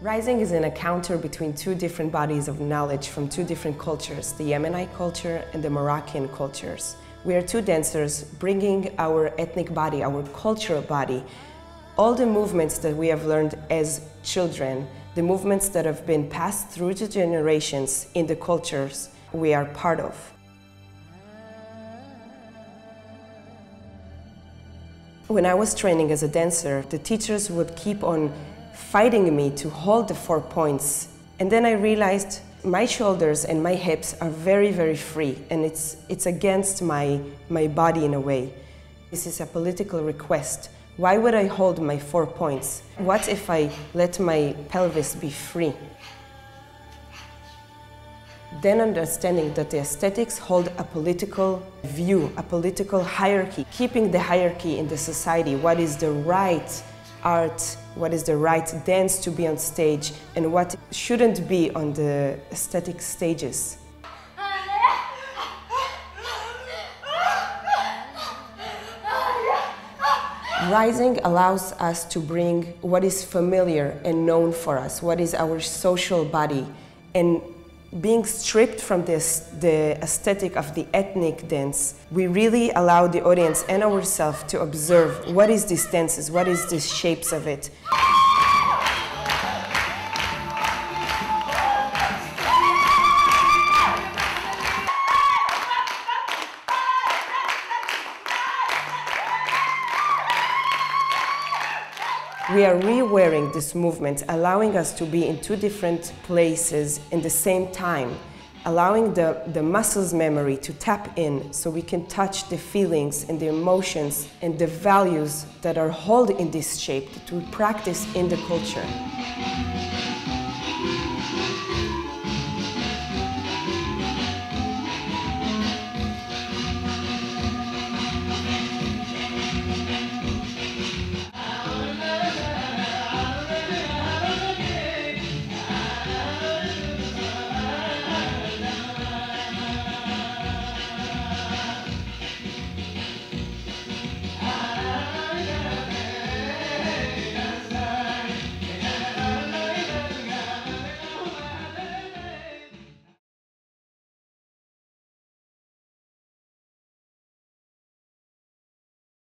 Rising is an encounter between two different bodies of knowledge from two different cultures, the Yemenite culture and the Moroccan cultures. We are two dancers bringing our ethnic body, our cultural body, all the movements that we have learned as children, the movements that have been passed through the generations in the cultures we are part of. When I was training as a dancer, the teachers would keep on fighting me to hold the four points. And then I realized my shoulders and my hips are very, very free, and it's, it's against my, my body in a way. This is a political request. Why would I hold my four points? What if I let my pelvis be free? Then understanding that the aesthetics hold a political view, a political hierarchy, keeping the hierarchy in the society, what is the right art, what is the right dance to be on stage, and what shouldn't be on the aesthetic stages. Rising allows us to bring what is familiar and known for us, what is our social body, and being stripped from this, the aesthetic of the ethnic dance, we really allow the audience and ourselves to observe what is these dances, what is the shapes of it. We are rewearing this movement, allowing us to be in two different places in the same time, allowing the, the muscles memory to tap in so we can touch the feelings and the emotions and the values that are held in this shape we practice in the culture.